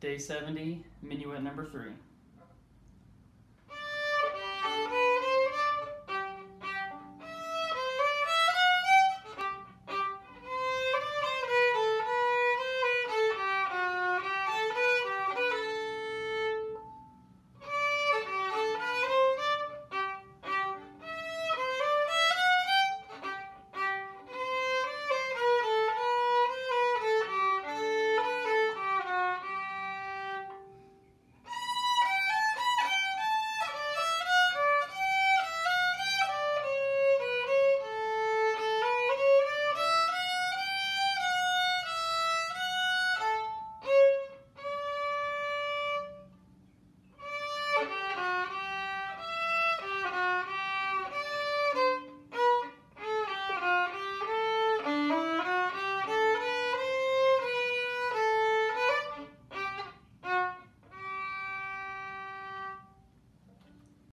Day 70, minuet number three.